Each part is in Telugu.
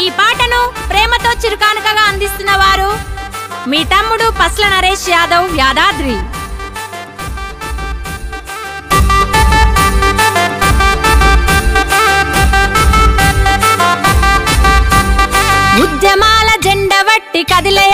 ఈ పాటను ప్రేమతో చిరుకానుకగా అందిస్తున్న వారు మీ తమ్ముడు పస్ల నరేష్ యాదవ్ యాదాద్రి. ఉద్యమాల జెండవట్టి కదిలే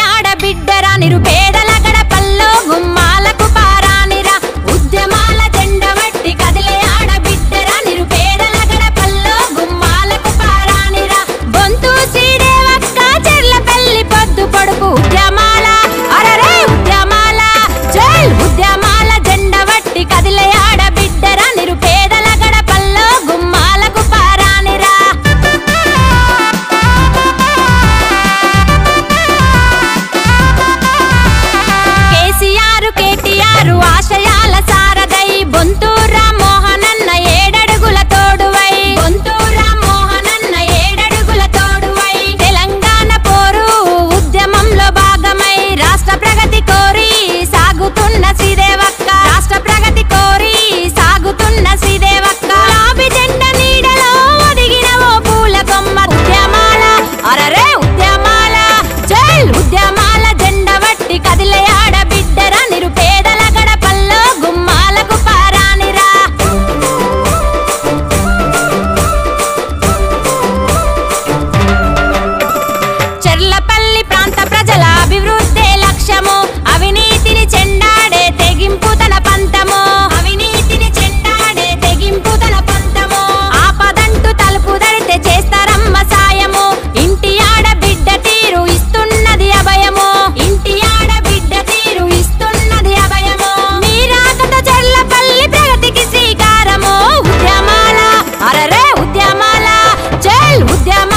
ಮುದ್ಯಾಮ